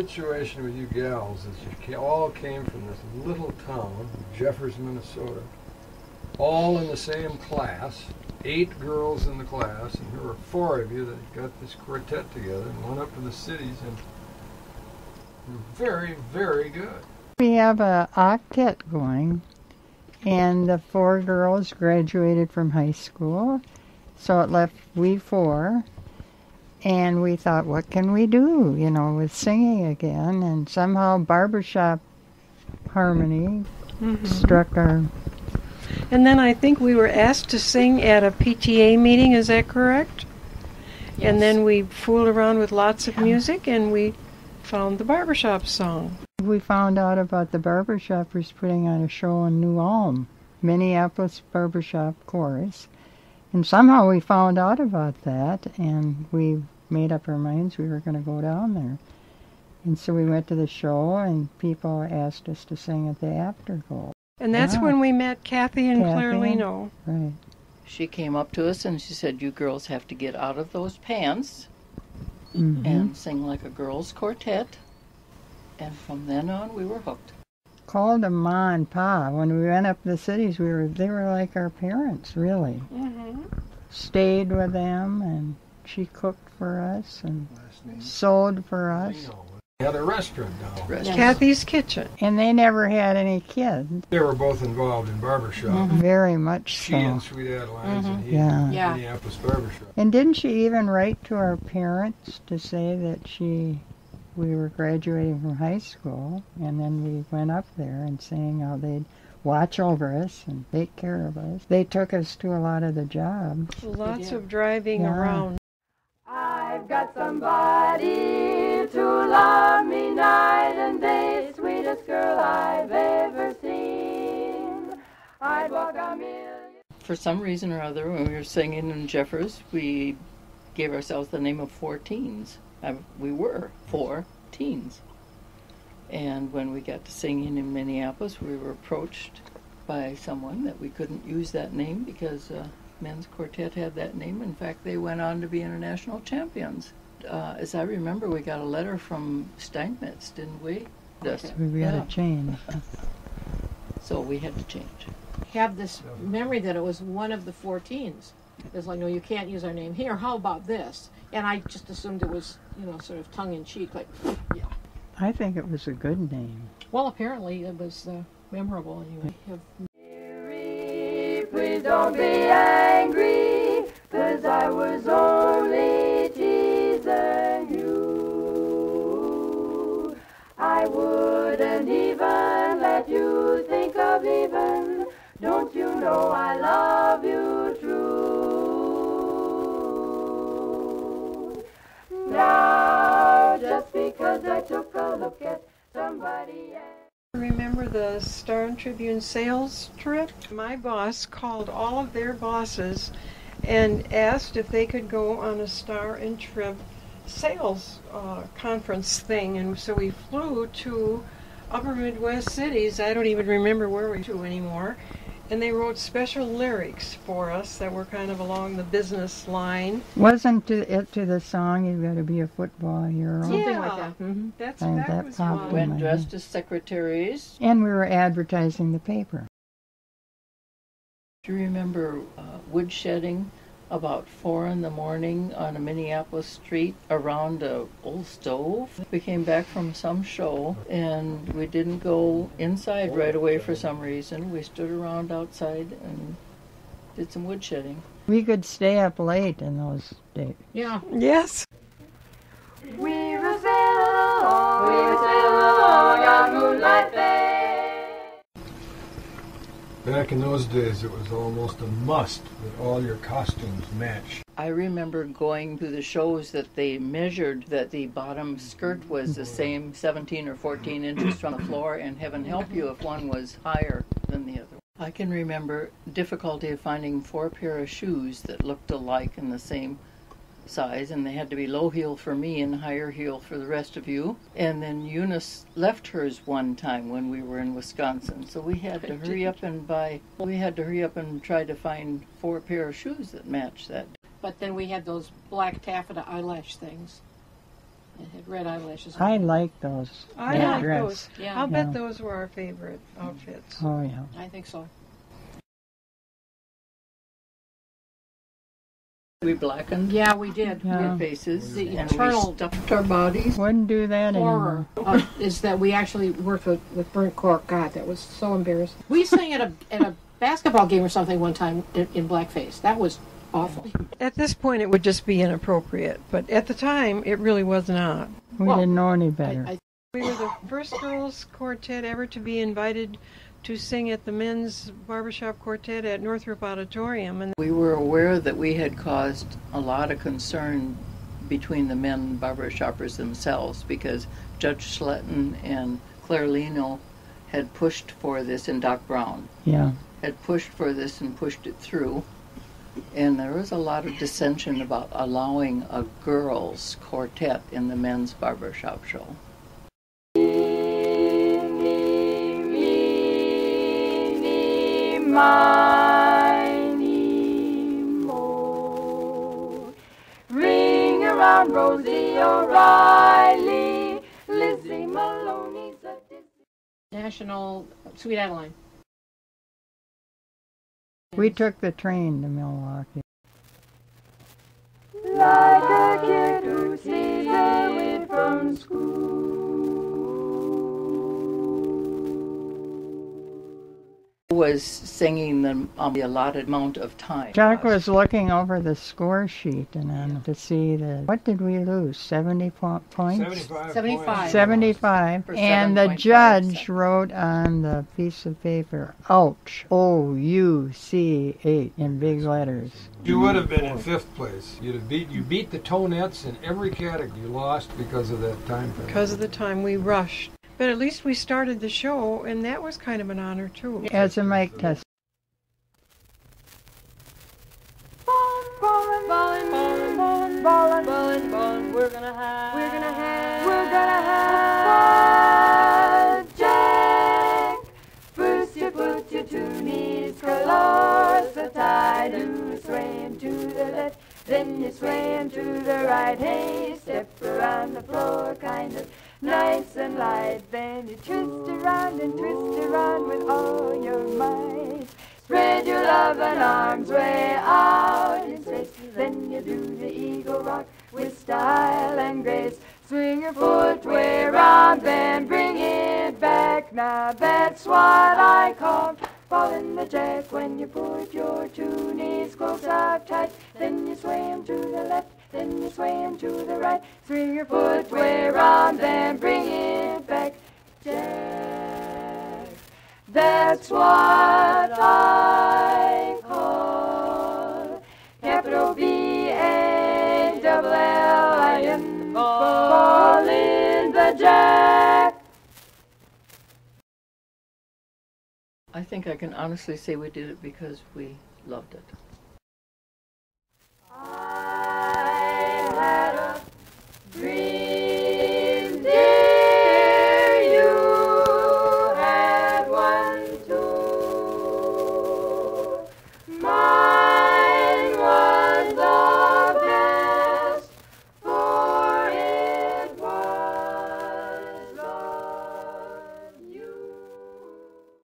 Situation with you gals is you all came from this little town, Jeffers, Minnesota, all in the same class, eight girls in the class, and there were four of you that got this quartet together and went up to the cities and very, very good. We have a octet going, and the four girls graduated from high school, so it left we four. And we thought, what can we do, you know, with singing again? And somehow barbershop harmony mm-hmm. struck our. And then I think we were asked to sing at a PTA meeting, is that correct? And then we fooled around with lots of music and we found the barbershop song. We found out about the barbershoppers putting on a show in New Ulm, Minneapolis Barbershop Chorus. And somehow we found out about that, and we made up our minds we were going to go down there. And so we went to the show, and people asked us to sing at the afterglow. And that's Yeah. when we met Kathy and Claire Kathy. Leno. Right. She came up to us and she said, You girls have to get out of those pants Mhm. and sing like a girls' quartet. And from then on, we were hooked. Called them Ma and Pa. When we went up to the cities, we were they were like our parents, really. Mm-hmm. Stayed with them, and she cooked for us and Last sewed for us. Leno. They had a restaurant now. Rest- Kathy's Kitchen. And they never had any kids. They were both involved in barbershop. Very much She so. and Sweet Adelines and he Yeah. in Yeah. Minneapolis Barbershop. And didn't she even write to our parents to say that she we were graduating from high school and then we went up there and saying how they'd watch over us and take care of us. They took us to a lot of the jobs. Lots did. of driving Yeah. around. I've got somebody to love me night and day, sweetest girl I've ever seen. I'd walk a million. For some reason or other, when we were singing in Jeffers, we gave ourselves the name of Four Teens. Uh, we were four teens. And when we got to singing in Minneapolis, we were approached by someone that we couldn't use that name because uh, Men's Quartet had that name. In fact, they went on to be international champions. Uh, as I remember, we got a letter from Steinmetz, didn't we? Yes. We had Yeah. to change. So we had to change. Have this memory that it was one of the Four Teens. It's like, no, you can't use our name here. How about this? And I just assumed it was, you know, sort of tongue in cheek, like, yeah. I think it was a good name. Well, apparently it was uh, memorable anyway. Have Please don't be angry, 'cause I was only teasing you. I wouldn't even let you think of leaving. Don't you know I love you true? Because I took a look at somebody else. Remember the Star and Tribune sales trip? My boss called all of their bosses and asked if they could go on a Star and Trib sales uh, conference thing. And so we flew to upper Midwest cities. I don't even remember where we flew anymore. And they wrote special lyrics for us that were kind of along the business line. Wasn't to- it to the song "You've Got to Be a Football Hero"? something Yeah. like that. hmm That's Oh, that, that was popped one. in Went dressed as secretaries And we were advertising the paper. Do you remember uh, woodshedding about four in the morning on a Minneapolis street around a old stove? We came back from some show and we didn't go inside right away for some reason. We stood around outside and did some woodshedding. We could stay up late in those days. Yeah. Yes. We will sail we will Back in those days, it was almost a must that all your costumes match. I remember going to the shows that they measured that the bottom skirt was the same 17 or 14 inches from the floor, and heaven help you if one was higher than the other. I can remember difficulty of finding four pair of shoes that looked alike in the same size, and they had to be low heel for me and higher heel for the rest of you. And then Eunice left hers one time when we were in Wisconsin, so we had to hurry up and buy. We had to hurry up and try to find four pair of shoes that matched that But then we had those black taffeta eyelash things. It had red eyelashes. I like those. I that like dress. those. Yeah, I'll Yeah. bet those were our favorite outfits. Oh yeah. I think so. We blackened Yeah, we did. Yeah. our faces The and internal we stuffed our bodies. Wouldn't do that horror anymore. uh, is that we actually worked with, with burnt cork. God, that was so embarrassing. We sang at a at a basketball game or something one time in, in blackface. That was awful. At this point, it would just be inappropriate, but at the time, it really was not. We Well, didn't know any I, better. I, We were the first girls quartet ever to be invited to sing at the men's barbershop quartet at Northrop Auditorium, and We were aware that we had caused a lot of concern between the men barber shoppers themselves because Judge Sletton and Claire Leno had pushed for this, and Doc Brown yeah. had pushed for this and pushed it through. And there was a lot of dissension about allowing a girls' quartet in the men's barbershop show. Ring around Rosie O'Reilly, Lizzie Maloney's a National Sweet Adeline. We took the train to Milwaukee. like a kid who stays away from school. Was singing them um, the allotted amount of time. Jack was looking over the score sheet and then to see the what did we lose? Seventy po- points. 75. 75. 75 For and the judge cents. wrote on the piece of paper ouch o u c h in big letters You would have been in fifth place. You'd have beat you beat the Tonettes in every category. You lost because of that time frame. because of the time we rushed. But at least we started the show, and that was kind of an honor too. as a mic test Ballin', ballin', ballin', ballin', ballin', ballin', ballin'. We're gonna have, we're gonna have, we're gonna have Jack. First you put your two knees close, the tie do swaying to the left, then you swaying to the right. Hey, step around the floor, kind of nice and light. Then you twist around and twist around with all your might. Spread your loving arms way out in space. Then you do the eagle rock with style and grace. Swing your foot way round, then bring it back. Now that's what I call falling the jack when you put your two knees close up tight. Then you sway 'em to the left, then you sway 'em to the right. Swing your foot way round, then bring it back. Jack. That's what I call capital B A double L I N ball in the jack. I think I can honestly say we did it because we loved it.